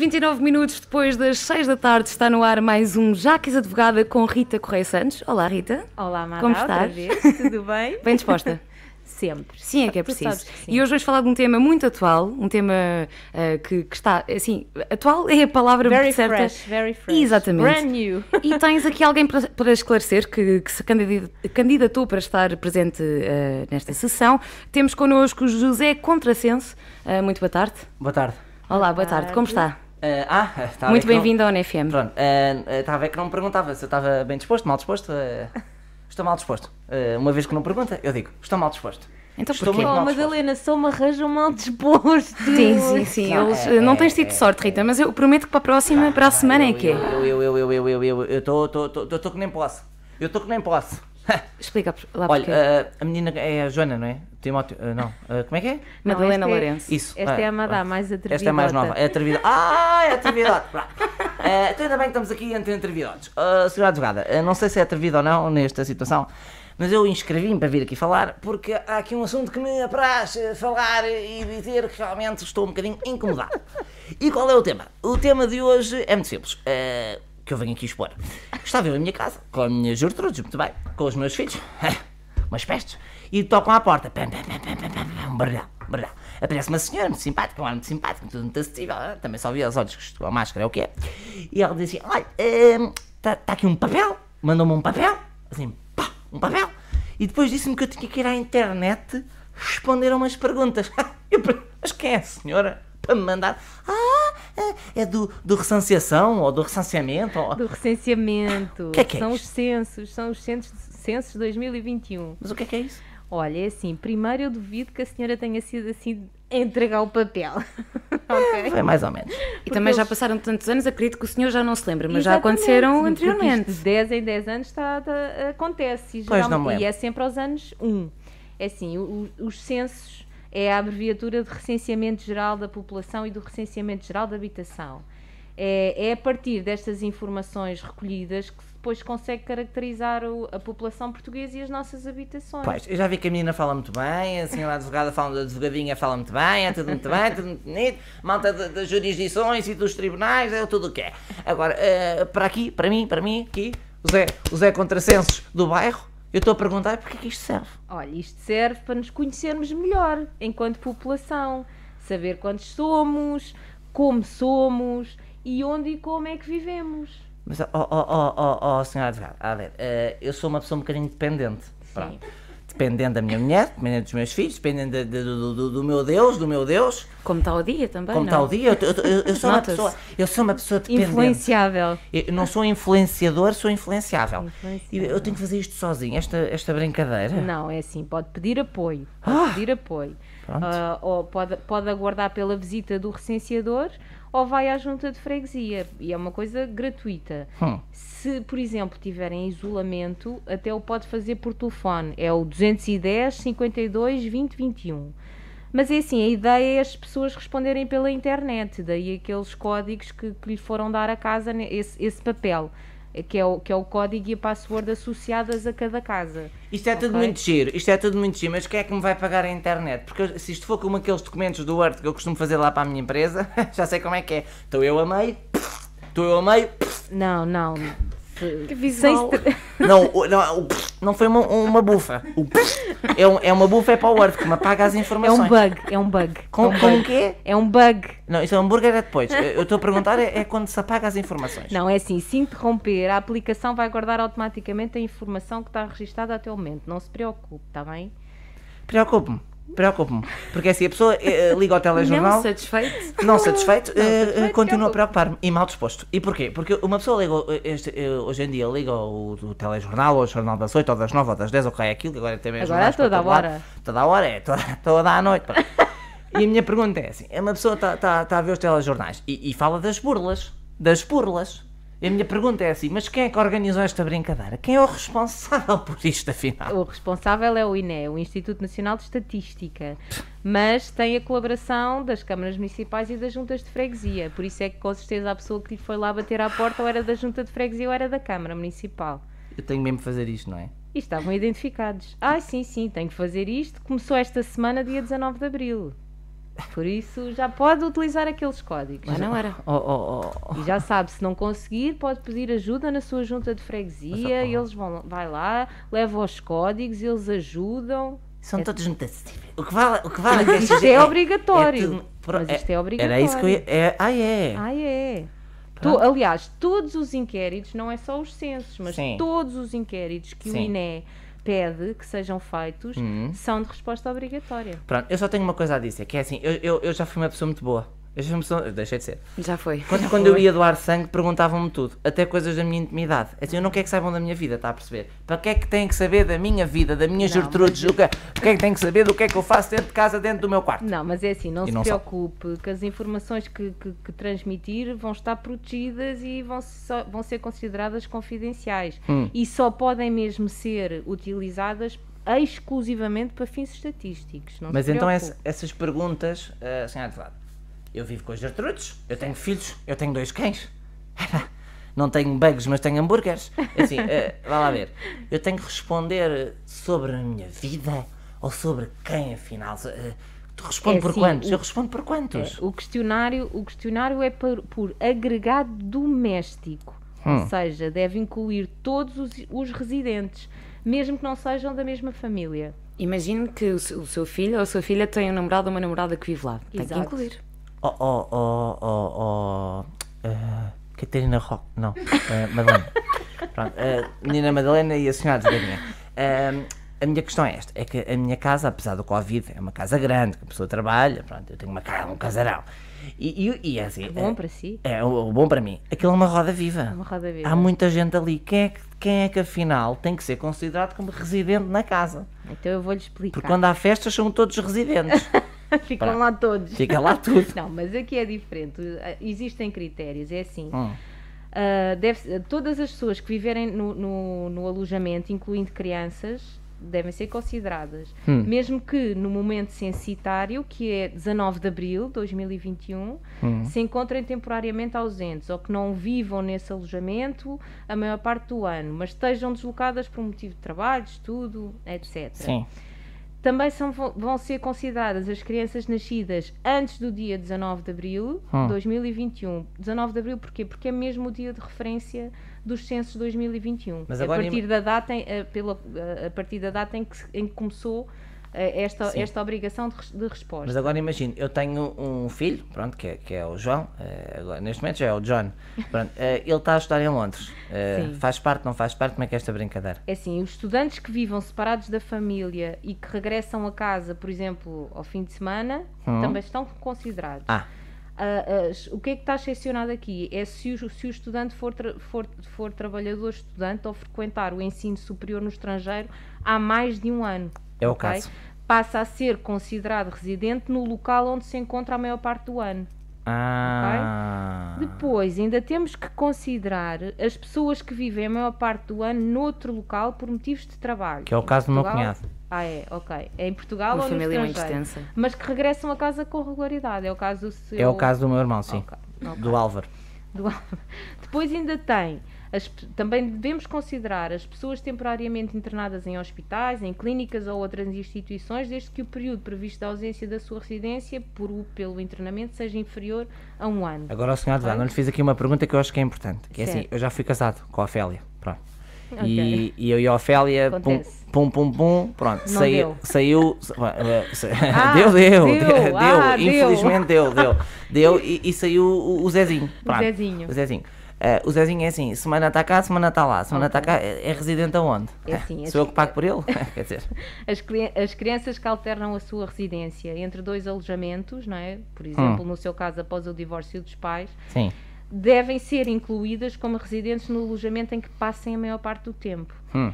29 minutos depois das 6 da tarde está no ar mais um Jaques Advogada com Rita Correia Santos. Olá, Rita. Olá, Mara. Como outra estás? vez. Tudo bem? Bem disposta? Sempre. Sim, é que é preciso. que. E hoje vamos falar de um tema muito atual, um tema ah, que, que está, assim, atual é a palavra Very certa. fresh, very fresh. Exatamente. Brand new. E tens aqui alguém para, para esclarecer que, que se candid- candidatou para estar presente ah, nesta sessão. Temos connosco José Contrasenso. Ah, muito boa tarde. Boa tarde. Olá, boa tarde. Como está? Eh, ah, Muito que não- bem-vindo ao NFM. Pronto, eh, eh, estava a ver que não me perguntava se eu estava bem disposto, mal disposto. eh, estou mal disposto. Eh, uma vez que não pergunta, eu digo, estou mal disposto. Então estou porquê? Oh. Madalena, só me arranja um mal disposto. Sim, sim, sim. Não, Eles, é- não é- tens tido é- sorte, Rita, mas eu prometo que para a próxima, para a semana é que é. Eu, eu, eu, eu, eu, eu, eu, eu estou estou- estou- estou que nem posso. Eu estou que nem posso. Explica lá Olha, eh, a menina é a Joana, não é? Timóteo, eh, não. Eh, como é que é? Não, Madalena é- Lourenço. Isso. Esta ah, é a Madá, pronto. mais atrevida. Esta é mais nova, é atrevidade. Ah, é atrevidade. Pronto. Eh, então ainda bem que estamos aqui entre atrevidotes. Uh, senhora advogada, não sei se é atrevido ou não nesta situação, mas eu inscrevi-me para vir aqui falar porque há aqui um assunto que me apraz falar e dizer que realmente estou um bocadinho incomodado. E qual é o tema? O tema de hoje é muito simples. eh, que eu venho aqui expor. Estava eu em minha casa, com a minha Gertrudes, muito bem, com os meus filhos, umas pestes, e tocam à porta. Pam, pam, pam, pam, pam, pam, um barulhão, um barulhão. Aparece uma senhora muito simpática, um ar muito simpático, tudo muito acessível, ah, também só via os olhos que estou a máscara, é o que é. E ela diz assim: olha, está aqui um papel, mandou-me um papel, assim, pá, um papel, e depois disse-me que eu tinha que ir à internet responder a umas perguntas. Eu mas quem é a senhora? Para me mandar. Ah, é- é do, do recenseação ou do recenseamento. Ou... Do recenseamento. Que é que é são isto? os censos, são os censos, censos 2021. Mas o que é que é isso? Olha, é assim, primeiro eu duvido que a senhora tenha sido assim entregar o papel. ok? É mais ou menos. E também já eles- passaram tantos anos, acredito que o senhor já não se lembra, mas já Exatamente, aconteceram porque anteriormente. de 10 em 10 anos está, está- acontece. E, Pois, não me lembro. e é sempre aos anos 1. É assim, o- os censos é a abreviatura de recenseamento geral da população e do recenseamento geral da habitação. É, é a partir destas informações recolhidas que se depois consegue caracterizar o- a população portuguesa e as nossas habitações. Pois, eu já vi que a menina fala muito bem, a senhora advogada fala, a advogadinha fala muito bem, é tudo muito bem, tudo muito bonito, malta da- das jurisdições e dos tribunais, é tudo o que é. Agora, eh, para aqui, para mim, para mim, aqui, o Zé, o Zé Contrassensos do bairro, eu estou a perguntar porque é que isto serve. Olha, isto serve para nos conhecermos melhor enquanto população, saber quantos somos, como somos e onde e como é que vivemos. Mas, ó, ó, ó, ó, ó, senhora advogada, a ver, eh, eu sou uma pessoa um bocadinho dependente. Pronto. Dependente da minha mulher, dependente dos meus filhos, dependente de- de- do, do- do meu Deus, do meu Deus, Como está o dia também, como não? está o dia. Eu, eu- eu- sou uma pessoa, eu sou uma pessoa dependente. Influenciável. Eu não sou influenciador, sou influenciável. Influenciável. E eu tenho que fazer isto sozinho, esta, esta brincadeira. Não, é assim, pode pedir apoio. Pode Ah! pedir apoio. Pronto. Ah, ou pode, pode aguardar pela visita do recenseador ou vai à junta de freguesia. E é uma coisa gratuita. Hum. Se, por exemplo, tiver em isolamento, até o pode fazer por telefone. É o 210 52 20 21. Mas é assim, a ideia é as pessoas responderem pela internet, daí aqueles códigos que, que lhe foram dar a casa, esse, esse papel, que é, o, que é o código e a password associadas a cada casa. Isto é tudo Ok. muito giro, isto é tudo muito giro, mas quem é que me vai pagar a internet? Porque eu- se isto for como aqueles documentos do Word que eu costumo fazer lá para a minha empresa, já sei como é que é. Estou eu a meio, estou eu a meio. Não, não. Que visual. Sem estre- Não, não, não foi uma, uma bufa. O é, um- é uma bufa é para o Word que me apaga as É informações. um bug, é um bug. Com, é um com bug. o quê? É um bug. Não, isso é hambúrguer é depois. Eu eu estou a perguntar é, é quando se apaga as informações. Não, é assim, se interromper, a aplicação vai guardar automaticamente a informação que está registada até o momento. Não se preocupe, está bem? Preocupe-me, preocupe-me. Porque assim, a pessoa eh, liga ao telejornal. Não satisfeito? Não satisfeito, eh, eh, satisfeito, continua a preocupa. preocupar-me e mal disposto. E porquê? Porque uma pessoa liga, eh, este, eh, hoje em dia, liga o, o telejornal, ou o jornal das 8, ou das 9, ou das 10, ou que é aquilo, que agora tem mesmo Agora para toda a lado. hora. Toda a hora, é, toda, toda a noite. e a minha pergunta é assim, uma pessoa está tá, tá a ver os telejornais e, e fala das burlas, das burlas. E a minha pergunta é assim, mas quem é que organizou esta brincadeira? Quem é o responsável por isto, afinal? O responsável é o INE, o Instituto Nacional de Estatística, mas tem a colaboração das câmaras municipais e das juntas de freguesia. Por isso é que com certeza a pessoa que lhe foi lá bater à porta ou era da junta de freguesia ou era da câmara municipal. Eu tenho mesmo de fazer isto, não é? E estavam identificados. Ah, sim, sim, tenho que fazer isto. Começou esta semana, dia 19 de abril. Por isso já pode utilizar aqueles códigos. Mas não era. Oh, oh, oh. E já sabe, se não conseguir, pode pedir ajuda na sua junta de freguesia, Mas, oh. eles vão vai lá, levam os códigos, eles ajudam. São todos muito acessíveis. O que vale, o que vale é que Isto estes- é obrigatório. tudo- pro- Mas isto é obrigatório. Era isso que eu ia. É, ah, é. Ah, é. To- aliás, todos os inquéritos, não é só os censos, mas Sim. todos os inquéritos que o Sim. INE pede que sejam feitos Hum. são de resposta obrigatória. Pronto, eu só tenho uma coisa a dizer, que é assim, eu, eu, eu já fui uma pessoa muito boa. Pessoa, eu deixei de ser. Já foi. Quando, quando eu ia doar sangue, perguntavam-me tudo, até coisas da minha intimidade. Assim, eu não quero que saibam da minha vida, está a perceber? Para que é que têm que saber da minha vida, da minha Não, Gertrudes? O que, o que é que têm que saber do que é que eu faço dentro de casa, dentro do meu quarto? Não, mas é assim, não E se não só. preocupe que as informações que, que- que transmitir vão estar protegidas e vão, só- vão ser consideradas confidenciais. Hum. E só podem mesmo ser utilizadas exclusivamente para fins estatísticos. Não Mas então essa- essas perguntas, uh, senhor advogado, eu vivo com as Gertrudes, eu tenho filhos, eu tenho dois cães. Não tenho bugs, mas tenho hambúrgueres. Assim, uh, vá lá ver. Eu tenho que responder sobre a minha vida ou sobre quem, afinal? Uh, tu responde É por assim, quantos? o- Eu respondo por quantos? O questionário, o questionário é por, por agregado doméstico, Hum. ou seja, deve incluir todos os, os residentes, mesmo que não sejam da mesma família. Imagine que o seu, o seu filho ou a sua filha tem um namorado ou uma namorada que vive lá. Tem que Exato. incluir. Oh, oh, oh, oh, oh. uh, Catarina Roque. Não. Uh, Madalena. Pronto. Uh, menina Madalena e a senhora Desgarinha. Um, a minha questão é esta: é que a minha casa, apesar do Covid, é uma casa grande, que a pessoa trabalha, pronto, eu tenho uma casa, um casarão. E, e, e é assim. Bom é- para si. É, o, o bom para mim. Aquilo é uma roda viva. Uma roda viva. Há muita gente ali. Quem é, que, quem é que afinal tem que ser considerado como residente na casa? Então eu vou-lhe explicar. Porque quando há festas são todos residentes. Ficam Pronto. lá todos. Fica lá tudo. Não, mas aqui é diferente. Existem critérios. É assim. Hum. Uh, deve- todas as pessoas que viverem no, no- no alojamento, incluindo crianças, devem ser consideradas. Hum. Mesmo que no momento censitário, que é 19 de abril de 2021, Hum. se encontrem temporariamente ausentes ou que não vivam nesse alojamento a maior parte do ano, mas estejam deslocadas por motivo de trabalho, estudo, etc. Sim. Também são, vão ser consideradas as crianças nascidas antes do dia 19 de abril Hum. de 2021. 19 de abril porquê? Porque é mesmo o dia de referência dos censos de 2021. Mas a, partir da data, em- eh, pela, eh, a partir da data em que, em que começou esta, Sim. esta obrigação de, de resposta. Mas agora imagine, eu tenho um filho, pronto, que é, que é o João, eh, agora, neste momento já é o John, pronto, eh, ele está a estudar em Londres. Eh, Sim. faz parte, não faz parte, como é que é esta brincadeira? É assim, os estudantes que vivam separados da família e que regressam a casa, por exemplo, ao fim de semana, Hum. também estão considerados. Ah, Ah, as- o que é que está excepcionado aqui? É se o, se o estudante for, tra- for, for trabalhador estudante ou frequentar o ensino superior no estrangeiro há mais de um ano. É o ok? caso. Passa a ser considerado residente no local onde se encontra a maior parte do ano. ah, Depois, ainda temos que considerar as pessoas que vivem a maior parte do ano noutro local por motivos de trabalho. que é o Em caso do meu Portugal- cunhado. Ah, é, ok. É em Portugal Uma ou no família muito estrangeiro. extensa. Mas que regressam a casa com regularidade. É o caso do seu... É o caso do meu irmão, sim, Ok, ok. do Álvaro. do Álvaro. Depois ainda tem, as também devemos considerar as pessoas temporariamente internadas em hospitais, em clínicas ou outras instituições, desde que o período previsto da ausência da sua residência por, o- pelo internamento seja inferior a um ano. Agora o senhor advogado, não lhe fiz aqui uma pergunta que eu acho que é importante, que é assim, eu já fui casado com a Ofélia, pronto. Ok. E, e eu e a Ofélia, pum, pum, pum, pum, pronto, saiu, deu. saiu, sa- eh, Ah, deu, deu, deu, deu, ah, deu. infelizmente deu, deu, deu e, e saiu o, o Zezinho, pronto, Zezinho. o Zezinho. Eh, o Zezinho é assim, semana está cá, semana está lá, semana está cá, é, é residente aonde? É assim, Sou eu as- que pago por ele? Quer dizer, As, as crianças que alternam a sua residência entre dois alojamentos, não é? por Hum. exemplo, no seu caso, após o divórcio dos pais, sim, devem ser incluídas como residentes no alojamento em que passem a maior parte do tempo. hum,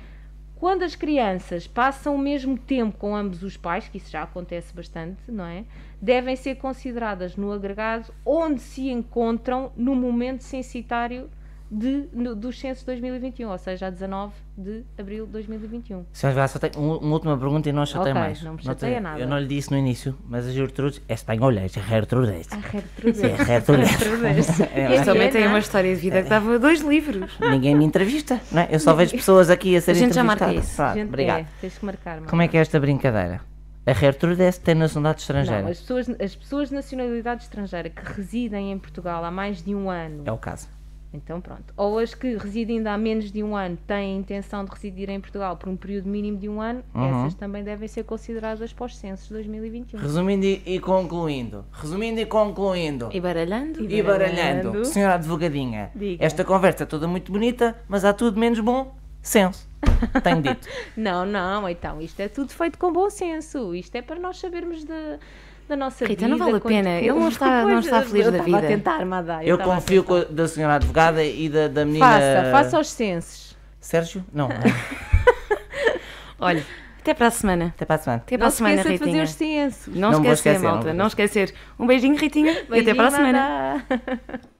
Quando as crianças passam o mesmo tempo com ambos os pais, que isso já acontece bastante, não é? Devem ser consideradas no agregado onde se encontram no momento censitário de, no, dos censos de 2021, ou seja, a 19 de abril de 2021. Senhor advogado, só tenho um- uma última pergunta e não chatei Ok, mais. não me Não chateia te- nada. Eu não lhe disse no início, mas a Gertrudes é espanhola, é Gertrudes. Ah, Gertrudes. É Gertrudes. Gertrudes. É, Este também tem não é? uma história de vida que dava dois livros. Ninguém me entrevista, não é? Eu só vejo pessoas aqui a serem gente já marca entrevistadas. isso. Pronto, Gente, obrigado. é, tens que marcar, Como é que é esta brincadeira? A Gertrudes tem nacionalidade estrangeira. Não, as pessoas, as pessoas de nacionalidade estrangeira que residem em Portugal há mais de um ano. É o caso. Então pronto. Ou as que residem ainda há menos de um ano têm a intenção de residir em Portugal por um período mínimo de um ano, Uhum. essas também devem ser consideradas para os censos de 2021. Resumindo e, e concluindo. Resumindo e concluindo. E baralhando? E baralhando. baralhando. Senhora advogadinha, Diga. esta conversa é toda muito bonita, mas há tudo menos bom senso. Tenho dito. Não, não, então isto é tudo feito com bom senso. Isto é para nós sabermos da, da nossa Rita, vida. não vale a pena. Ele não está- não está feliz eu da vida. a tentar, Madá, Eu a confio a- da senhora advogada e da, da menina. Faça, faça os censos. Sérgio? Não. Olha, até para a semana. Até para a semana. Até para Não a se semana, esqueça de fazer Ritinha. os censos. Não, Não esquecer, esquecer, não malta. vou Não esquecer. Um beijinho, Ritinha. e até para a Beijinho, semana.